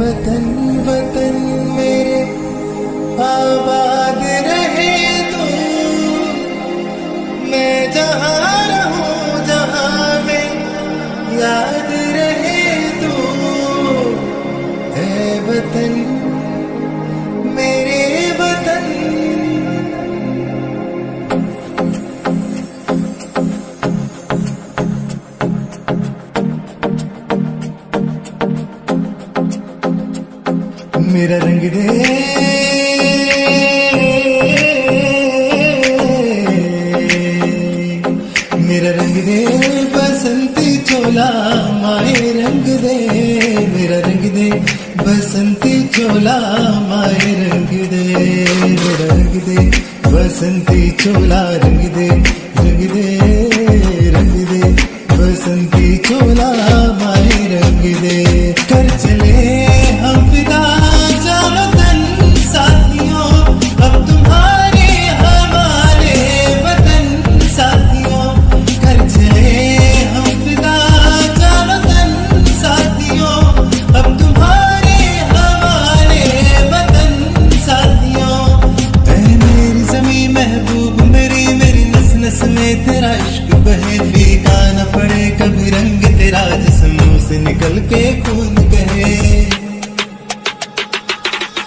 वतन वतन मेरे आबाद रहे तू। मैं जहाँ रहूँ, जहाँ में याद रहे तू। है वतन मेरा रंग दे। मेरा रंग दे, बसंती चोला माए रंग दे। मेरा रंग दे, बसंती चोला माए रंग दे। मेरा रंग दे, बसंती चोला रंग दे रंग दे।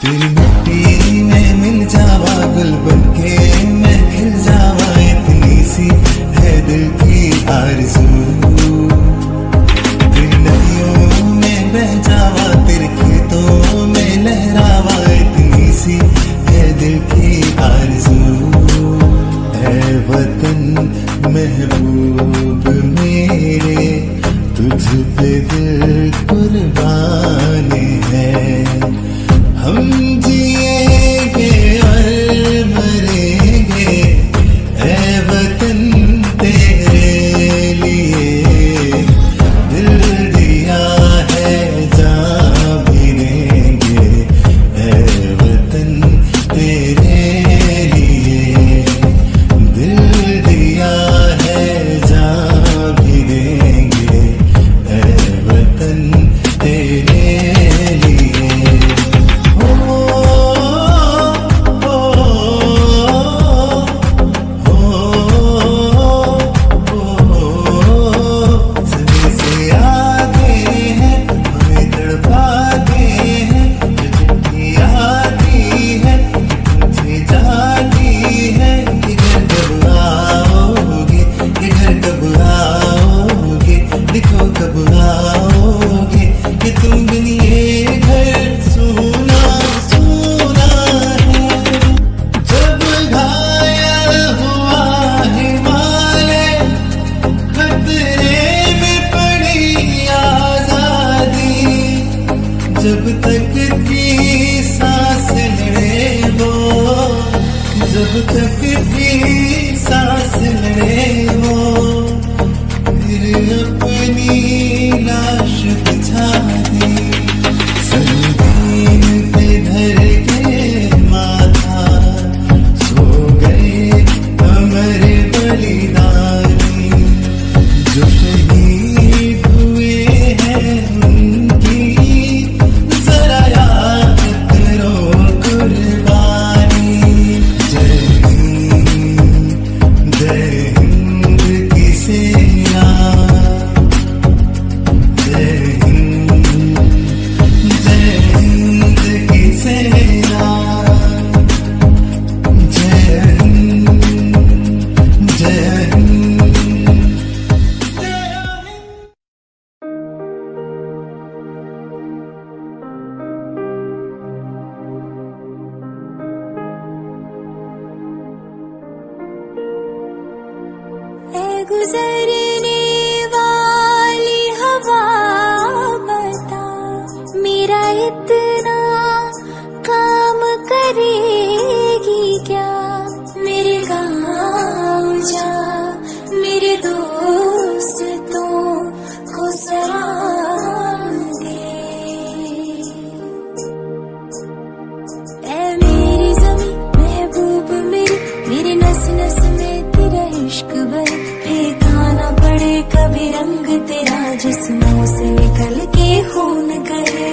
You. भी सांस लड़े वो जब तक भी सांस लड़े वो फिर गुजरने वाली हवा बता। मेरा इतना काम करेगी क्या? मेरे गाँव जा, मेरे दोस्तों को सलाम दे। ए मेरी जमी महबूब मेरी मेरी नस नस में तेरा इश्क भरे रंग तेरा जिसमों से निकल के खून गए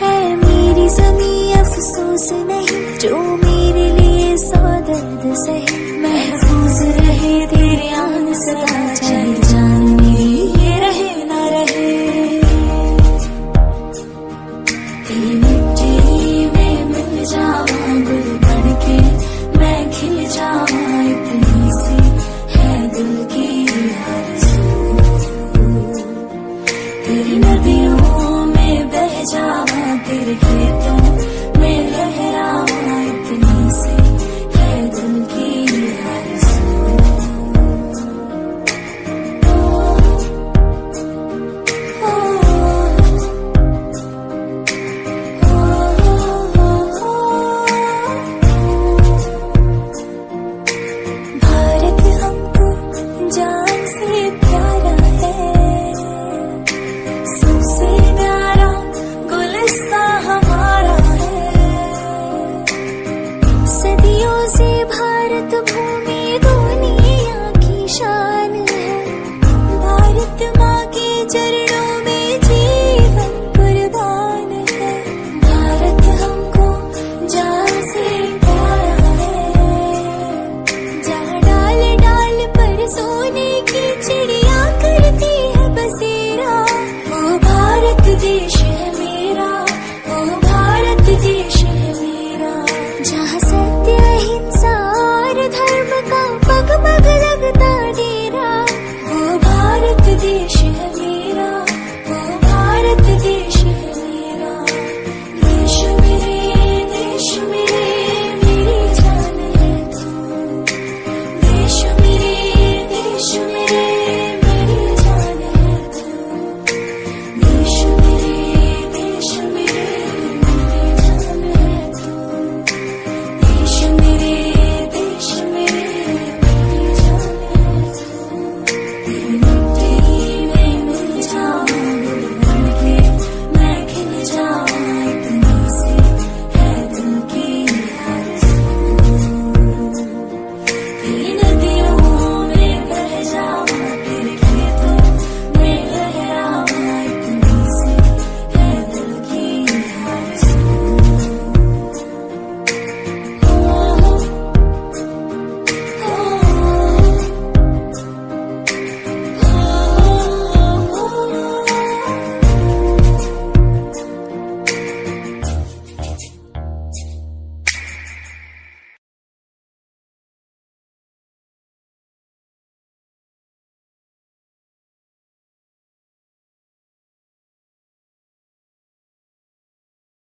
है मेरी जमी अफसोस नहीं, जो मेरे लिए सौ दर्द सही। महफूज रहे तेरे आन सदा, चाहे जान मेरी ये रहे ना रहे। तेरे